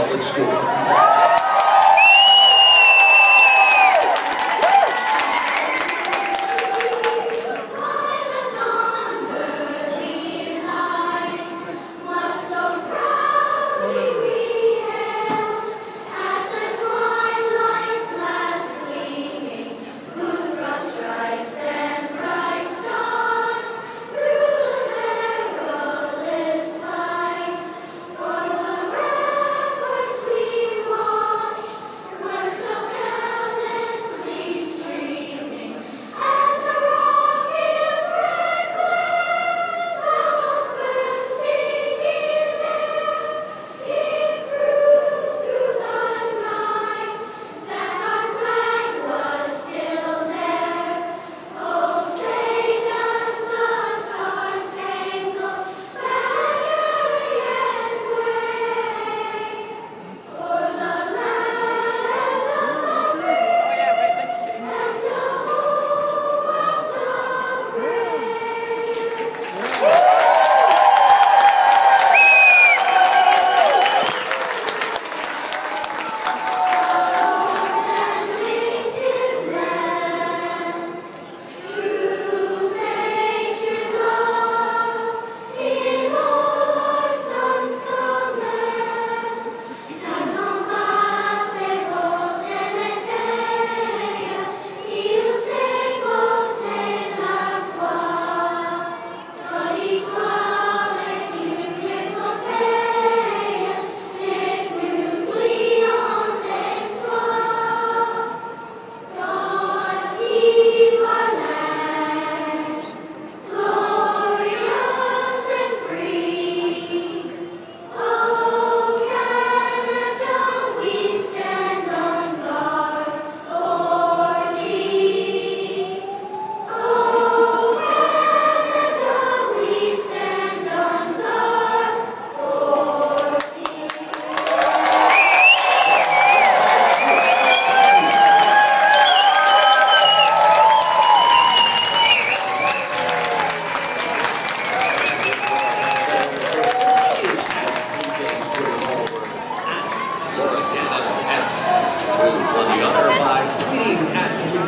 Public School.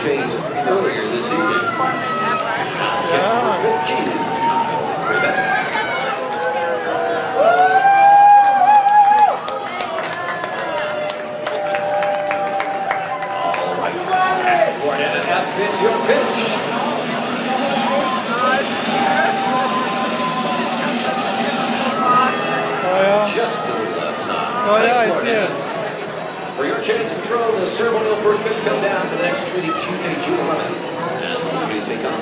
Jays earlier this evening. All right. That's your pitch. Oh yeah. Just to the left side. Oh yeah, I see it for your chance to throw the ceremonial first pitch come down for the next Tuesday, Tuesday, June 11th. and Tuesday.